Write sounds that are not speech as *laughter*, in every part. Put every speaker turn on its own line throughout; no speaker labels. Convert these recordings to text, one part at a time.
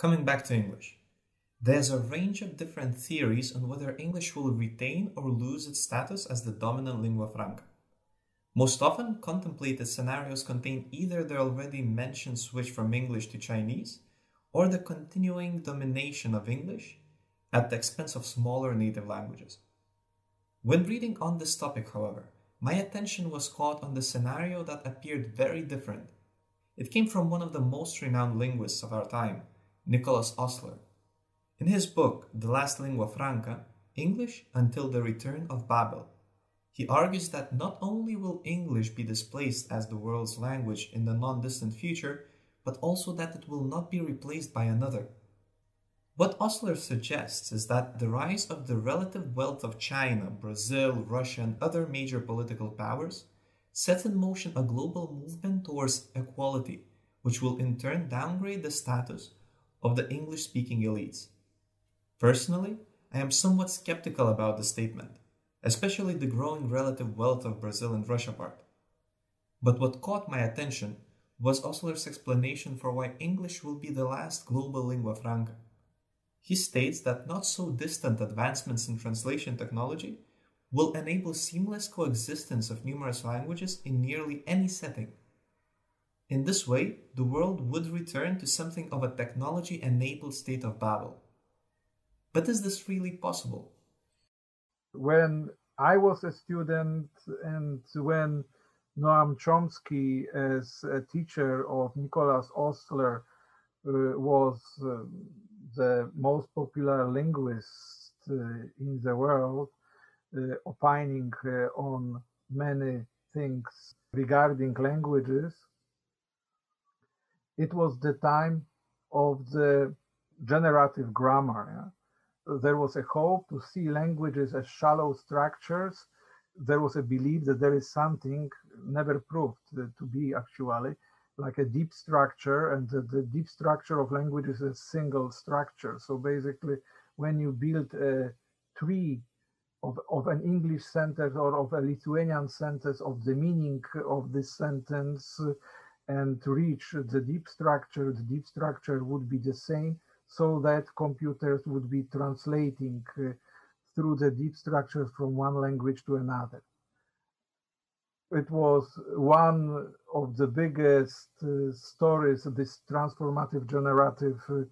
Coming back to English, there's a range of different theories on whether English will retain or lose its status as the dominant lingua franca. Most often, contemplated scenarios contain either the already mentioned switch from English to Chinese or the continuing domination of English at the expense of smaller native languages. When reading on this topic, however, my attention was caught on the scenario that appeared very different. It came from one of the most renowned linguists of our time, Nicholas Ostler. In his book, The Last Lingua Franca English Until the Return of Babel, he argues that not only will English be displaced as the world's language in the non distant future, but also that it will not be replaced by another. What Ostler suggests is that the rise of the relative wealth of China, Brazil, Russia, and other major political powers sets in motion a global movement towards equality, which will in turn downgrade the status of the English speaking elites. Personally, I am somewhat skeptical about the statement, especially the growing relative wealth of Brazil and Russia part. But what caught my attention was Ostler's explanation for why English will be the last global lingua franca. He states that not so distant advancements in translation technology will enable seamless coexistence of numerous languages in nearly any setting. In this way, the world would return to something of a technology enabled state of Babel. But is this really possible?
When I was a student and when Noam Chomsky, as a teacher of Nicholas Ostler, uh, was uh, the most popular linguist uh, in the world, uh, opining uh, on many things regarding languages, it was the time of the generative grammar. Yeah? There was a hope to see languages as shallow structures. There was a belief that there is something never proved to be actually like a deep structure, and the, the deep structure of language is a single structure. So basically, when you build a tree of, of an English sentence or of a Lithuanian sentence of the meaning of this sentence, and to reach the deep structure, the deep structure would be the same so that computers would be translating uh, through the deep structures from one language to another. It was one of the biggest uh, stories, this transformative generative uh,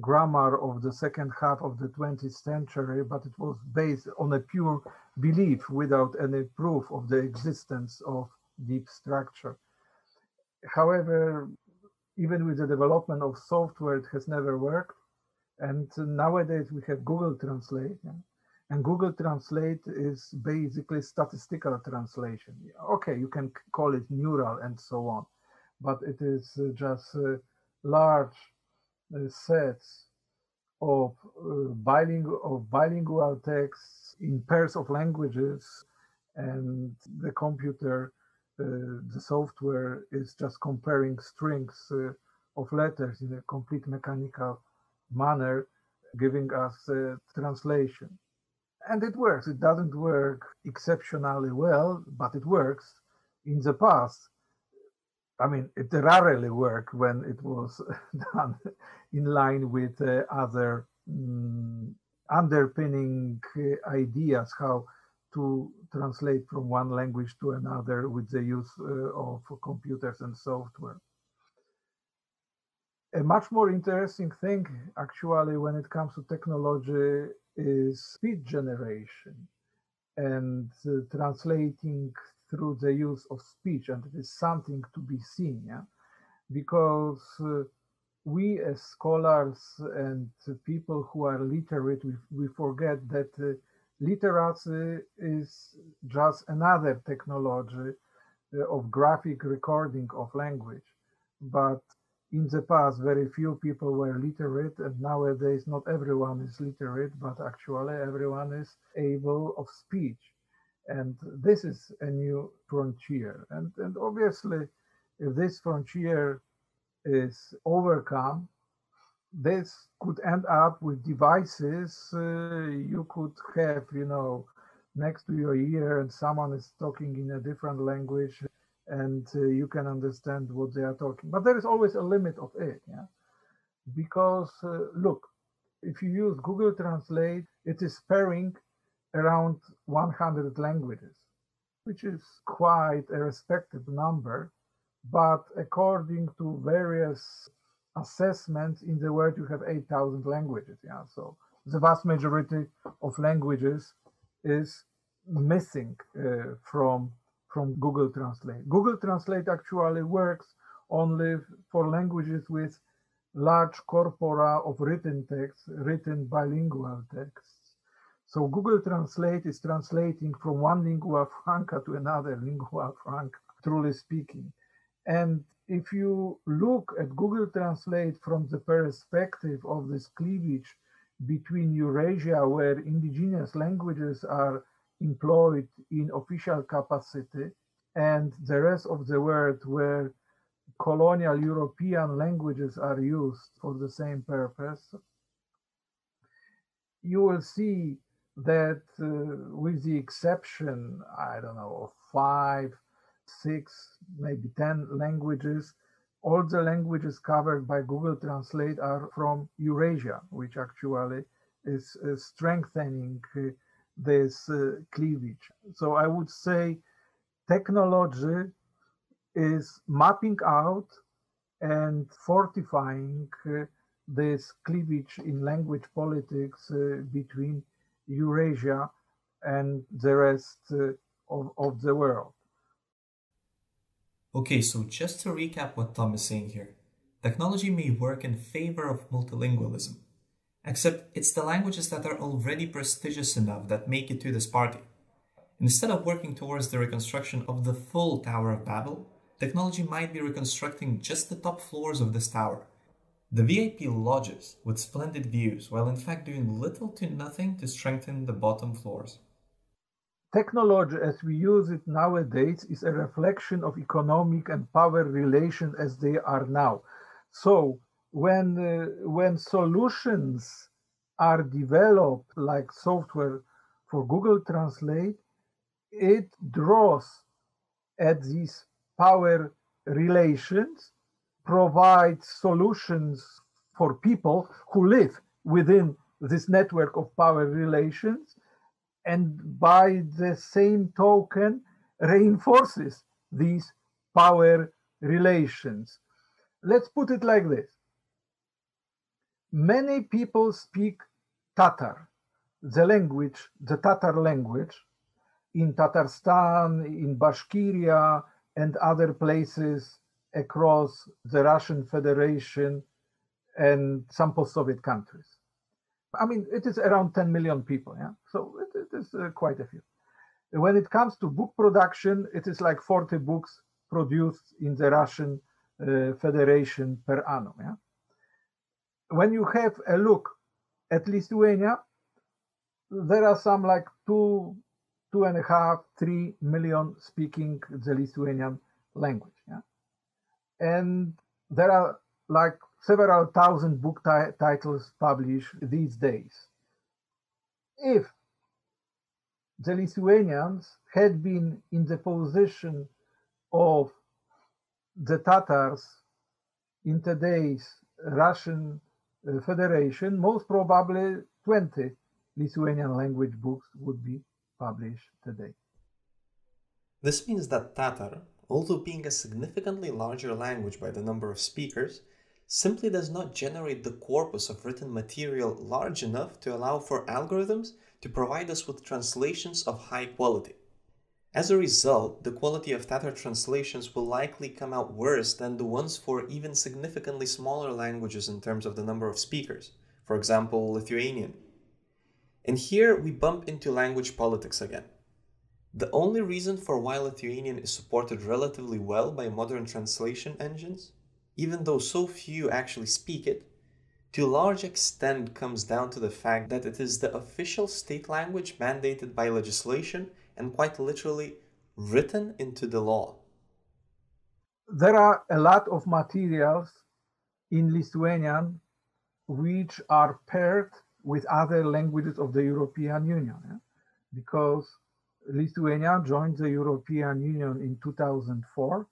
grammar of the second half of the 20th century, but it was based on a pure belief without any proof of the existence of deep structure however, even with the development of software, it has never worked. And nowadays we have Google Translate. Yeah? And Google Translate is basically statistical translation. Okay, you can call it neural and so on, but it is uh, just uh, large uh, sets of, bilingual, of bilingual texts in pairs of languages, and the computer the software is just comparing strings uh, of letters in a complete mechanical manner, giving us a translation. And it works. It doesn't work exceptionally well, but it works. In the past, I mean, it rarely worked when it was *laughs* done in line with uh, other um, underpinning uh, ideas how to translate from one language to another with the use uh, of computers and software. A much more interesting thing, actually, when it comes to technology is speech generation and uh, translating through the use of speech. And it is something to be seen, yeah? because uh, we as scholars and people who are literate, we, we forget that uh, literacy is just another technology uh, of graphic recording of language. But in the past, very few people were literate, and nowadays, not everyone is literate, but actually, everyone is able of speech. And this is a new frontier. And, and obviously, if this frontier is overcome, this could end up with devices uh, you could have, you know, next to your ear and someone is talking in a different language and uh, you can understand what they are talking. But there is always a limit of it, yeah, because uh, look, if you use Google Translate, it is pairing around 100 languages, which is quite a respected number. But according to various assessments in the world, you have 8,000 languages. Yeah, so the vast majority of languages is missing uh, from from Google Translate. Google Translate actually works only for languages with large corpora of written text, written bilingual texts. So Google Translate is translating from one lingua franca to another lingua franca, truly speaking. And if you look at Google Translate from the perspective of this cleavage between Eurasia, where indigenous languages are employed in official capacity, and the rest of the world, where colonial European languages are used for the same purpose, you will see that uh, with the exception, I don't know, of five, six, maybe 10 languages, all the languages covered by Google Translate are from Eurasia, which actually is, strengthening uh, this uh, cleavage. So I would say technology is mapping out and fortifying uh, this cleavage in language politics between Eurasia and the rest of the world.
Okay, so just to recap what Tom is saying here, technology may work in favor of multilingualism, except it's the languages that are already prestigious enough that make it to this party. Instead of working towards the reconstruction of the full Tower of Babel, technology might be reconstructing just the top floors of this tower. The VIP lodges with splendid views, while in fact doing little to nothing to strengthen the bottom floors.
Technology as we use it nowadays is a reflection of economic and power relations as they are now. So when, uh, when solutions are developed like software for Google Translate, it draws at these power relations, provides solutions for people who live within this network of power relations, and by the same token reinforces these power relations. Let's put it like this. Many people speak Tatar, the language, the Tatar language, in Tatarstan, in Bashkiria, and other places across the Russian Federation and some post-Soviet countries. I mean, it is around 10 million people, yeah? So it, it is uh, quite a few. When it comes to book production, it is like 40 books produced in the Russian uh, Federation per annum, yeah? When you have a look at Lithuania, there are some like two two and a half, three million speaking the Lithuanian language. Yeah? And there are like several thousand book titles published these days. If the Lithuanians had been in the position of the Tatars in today's Russian uh, Federation, most probably 20 Lithuanian language books would be published today.
This means that Tatar, although being a significantly larger language by the number of speakers, simply does not generate the corpus of written material large enough to allow for algorithms to provide us with translations of high quality. As a result, the quality of Tatar translations will likely come out worse than the ones for even significantly smaller languages in terms of the number of speakers, for example, Lithuanian. And here we bump into language politics again. The only reason for why Lithuanian is supported relatively well by modern translation engines, even though so few actually speak it, to a large extent comes down to the fact that it is the official state language mandated by legislation and quite literally written into the law.
There are a lot of materials in Lithuanian which are paired with other languages of the European Union. Yeah? Because Lithuania joined the European Union in 2004,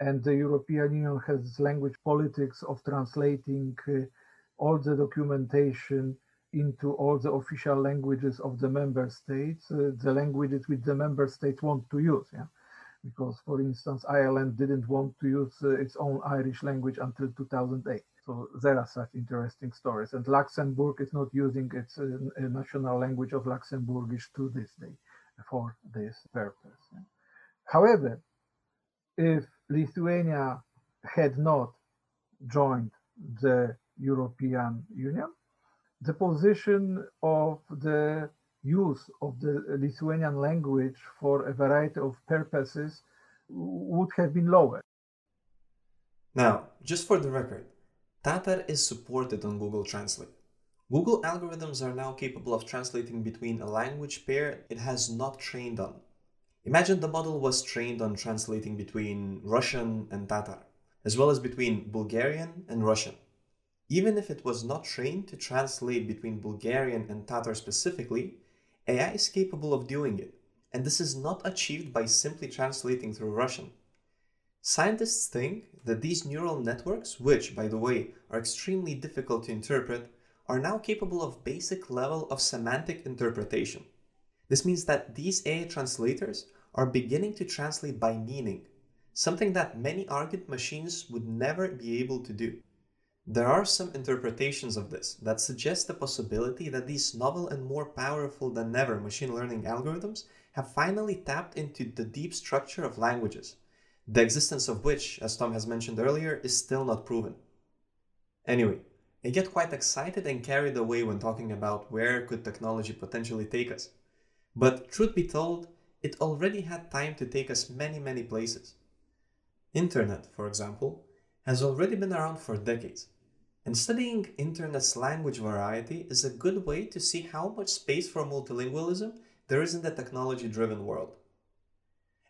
and the European Union has language politics of translating uh, all the documentation into all the official languages of the member states, uh, the languages which the member states want to use. Yeah? Because, for instance, Ireland didn't want to use uh, its own Irish language until 2008. So there are such interesting stories. And Luxembourg is not using its uh, national language of Luxembourgish to this day for this purpose. Yeah? However, if Lithuania had not joined the European Union, the position of the use of the Lithuanian language for a variety of purposes would have been lower.
Now, just for the record, Tatar is supported on Google Translate. Google algorithms are now capable of translating between a language pair it has not trained on. Imagine the model was trained on translating between Russian and Tatar, as well as between Bulgarian and Russian. Even if it was not trained to translate between Bulgarian and Tatar specifically, AI is capable of doing it, and this is not achieved by simply translating through Russian. Scientists think that these neural networks, which, by the way, are extremely difficult to interpret, are now capable of basic level of semantic interpretation. This means that these AI translators are beginning to translate by meaning, something that many argument machines would never be able to do. There are some interpretations of this that suggest the possibility that these novel and more powerful than ever machine learning algorithms have finally tapped into the deep structure of languages, the existence of which, as Tom has mentioned earlier, is still not proven. Anyway, I get quite excited and carried away when talking about where could technology potentially take us. But truth be told, it already had time to take us many, many places. Internet, for example, has already been around for decades and studying Internet's language variety is a good way to see how much space for multilingualism there is in the technology-driven world.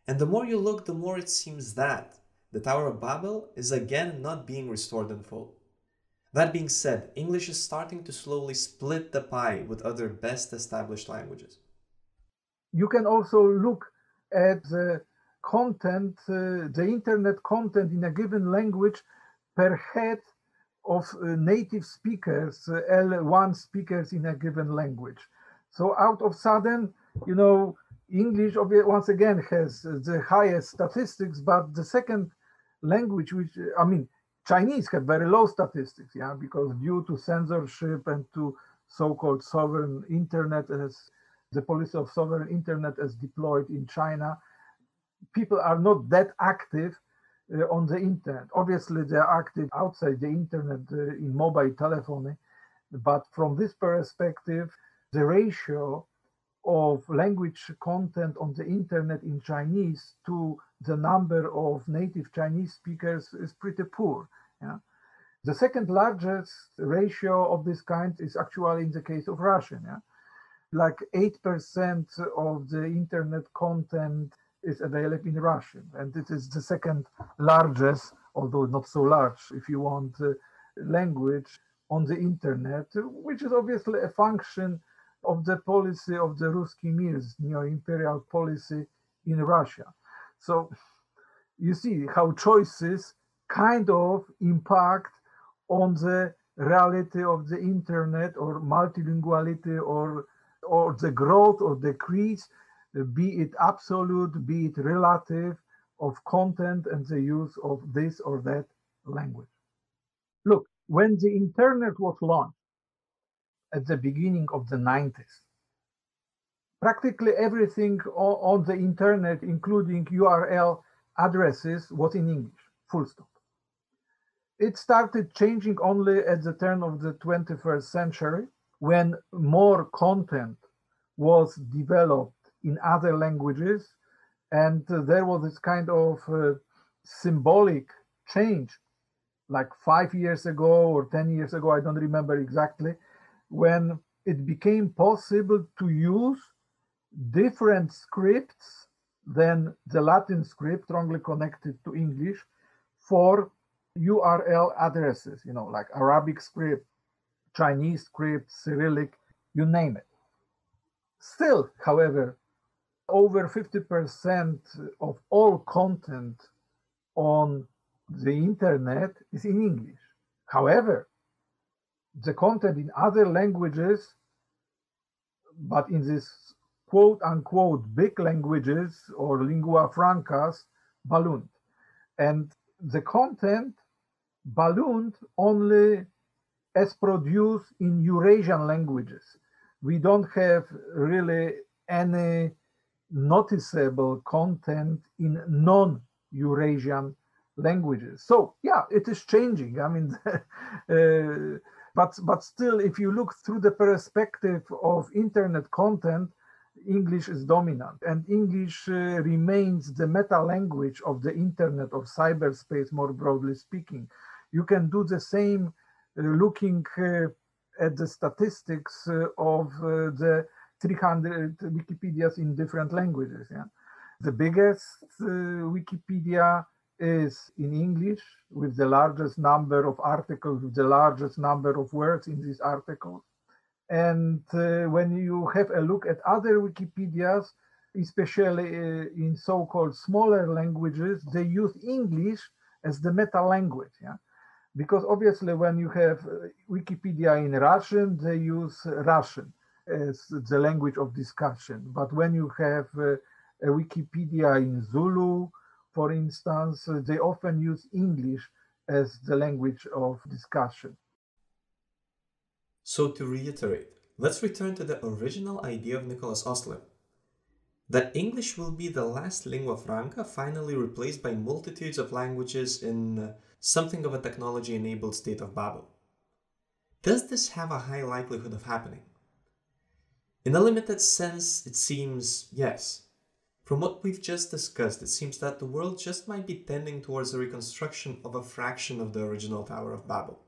And the more you look, the more it seems that the Tower of Babel is again not being restored in full. That being said, English is starting to slowly split the pie with other best established languages.
You can also look at the content, uh, the internet content in a given language per head of uh, native speakers, uh, L1 speakers in a given language. So out of sudden, you know, English once again has the highest statistics, but the second language, which I mean, Chinese have very low statistics, yeah, because due to censorship and to so-called sovereign internet as the policy of sovereign internet as deployed in China, people are not that active uh, on the internet. Obviously, they're active outside the internet uh, in mobile telephony, but from this perspective, the ratio of language content on the internet in Chinese to the number of native Chinese speakers is pretty poor. Yeah? The second largest ratio of this kind is actually in the case of Russian. Yeah? Like 8% of the internet content is available in Russian, and it is the second largest, although not so large, if you want, uh, language on the internet, which is obviously a function of the policy of the Ruski Mir's neo-imperial policy in Russia. So you see how choices kind of impact on the reality of the internet or multilinguality or or the growth or decrease uh, be it absolute, be it relative, of content and the use of this or that language. Look, when the internet was launched at the beginning of the 90s, practically everything on the internet, including URL addresses, was in English, full stop. It started changing only at the turn of the 21st century when more content was developed in other languages. And there was this kind of uh, symbolic change, like five years ago or 10 years ago, I don't remember exactly, when it became possible to use different scripts than the Latin script strongly connected to English for URL addresses, you know, like Arabic script, Chinese script, Cyrillic, you name it. Still, however, over 50% of all content on the internet is in English. However, the content in other languages, but in these quote unquote big languages or lingua francas, ballooned. And the content ballooned only as produced in Eurasian languages. We don't have really any noticeable content in non-Eurasian languages. So yeah, it is changing. I mean, *laughs* uh, but but still, if you look through the perspective of internet content, English is dominant, and English uh, remains the meta language of the internet of cyberspace, more broadly speaking. You can do the same looking uh, at the statistics uh, of uh, the 300 Wikipedias in different languages. Yeah, the biggest Wikipedia is in English with the largest number of articles, with the largest number of words in these articles. And uh, when you have a look at other Wikipedias, especially uh, in so-called smaller languages, they use English as the meta language. Yeah, because obviously when you have uh, Wikipedia in Russian, they use Russian as the language of discussion. But when you have uh, a Wikipedia in Zulu for instance, uh, they often use English as the language of discussion.
So to reiterate, let's return to the original idea of Nicholas Ostler. That English will be the last lingua franca finally replaced by multitudes of languages in something of a technology-enabled state of Babel. Does this have a high likelihood of happening? In a limited sense, it seems yes. From what we've just discussed, it seems that the world just might be tending towards a reconstruction of a fraction of the original Tower of Babel.